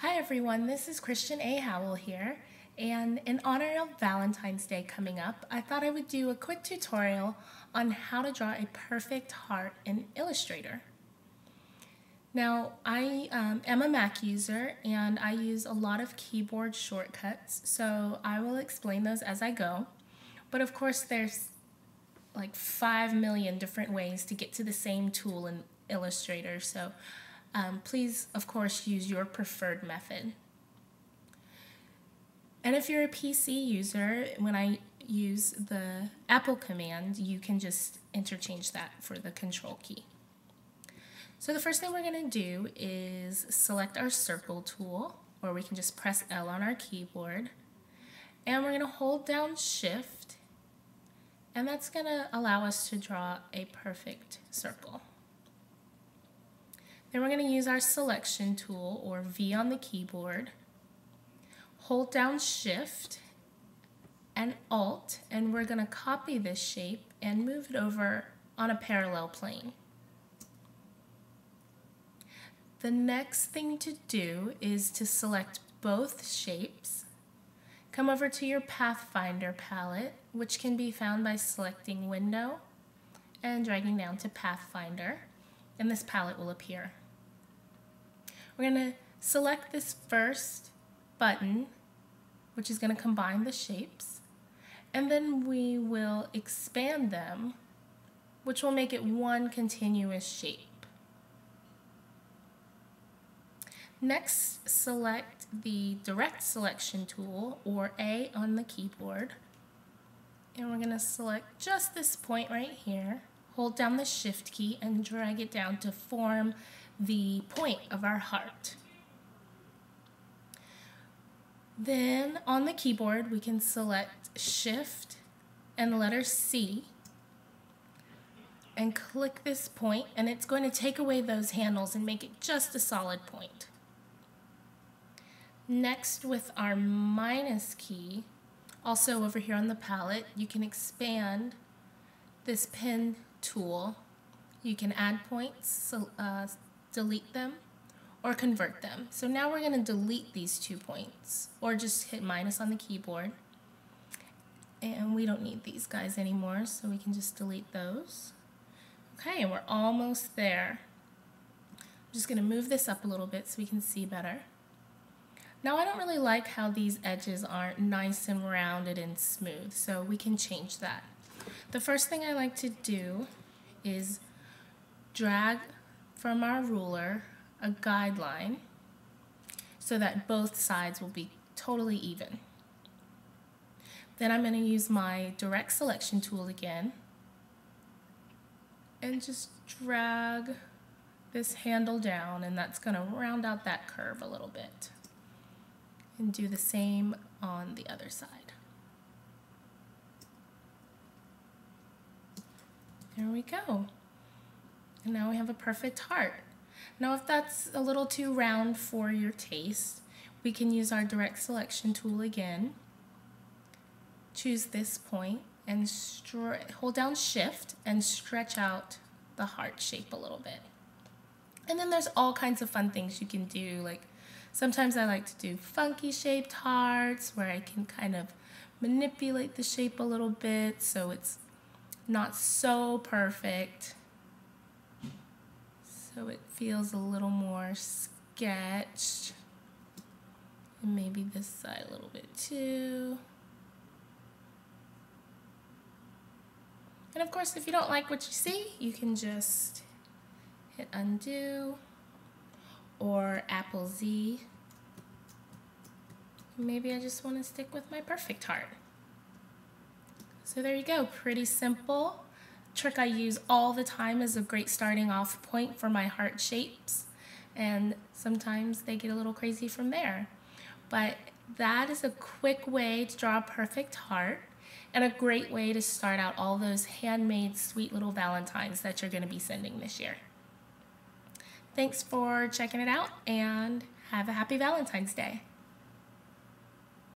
Hi everyone, this is Khristian A. Howell here, and in honor of Valentine's Day coming up, I thought I would do a quick tutorial on how to draw a perfect heart in Illustrator. Now, I um, am a Mac user and I use a lot of keyboard shortcuts, so I will explain those as I go. But of course, there's like 5 million different ways to get to the same tool in Illustrator, so um, please, of course, use your preferred method. And if you're a PC user, when I use the Apple command, you can just interchange that for the control key. So the first thing we're going to do is select our circle tool, or we can just press L on our keyboard. And we're going to hold down shift, and that's going to allow us to draw a perfect circle. Then we're going to use our selection tool or V on the keyboard. Hold down shift and alt and we're going to copy this shape and move it over on a parallel plane. The next thing to do is to select both shapes. Come over to your Pathfinder palette, which can be found by selecting Window and dragging down to Pathfinder and this palette will appear. We're going to select this first button, which is going to combine the shapes, and then we will expand them, which will make it one continuous shape. Next, select the Direct Selection tool, or A on the keyboard, and we're going to select just this point right here hold down the shift key and drag it down to form the point of our heart. Then on the keyboard we can select shift and the letter C and click this point and it's going to take away those handles and make it just a solid point. Next with our minus key, also over here on the palette, you can expand this pen tool, you can add points, so, uh, delete them, or convert them. So now we're going to delete these two points, or just hit minus on the keyboard. And we don't need these guys anymore, so we can just delete those. Okay, and we're almost there. I'm just going to move this up a little bit so we can see better. Now I don't really like how these edges aren't nice and rounded and smooth, so we can change that. The first thing I like to do is drag from our ruler a guideline so that both sides will be totally even. Then I'm going to use my direct selection tool again and just drag this handle down and that's going to round out that curve a little bit. And do the same on the other side. There we go. Now we have a perfect heart. Now if that's a little too round for your taste, we can use our direct selection tool again. Choose this point and hold down shift and stretch out the heart shape a little bit. And then there's all kinds of fun things you can do. Like sometimes I like to do funky shaped hearts where I can kind of manipulate the shape a little bit so it's not so perfect. So it feels a little more sketched. And maybe this side a little bit too. And of course, if you don't like what you see, you can just hit undo or Apple Z. Maybe I just want to stick with my perfect heart. So there you go, pretty simple. Trick I use all the time is a great starting off point for my heart shapes. And sometimes they get a little crazy from there. But that is a quick way to draw a perfect heart and a great way to start out all those handmade sweet little valentines that you're going to be sending this year. Thanks for checking it out and have a happy Valentine's Day.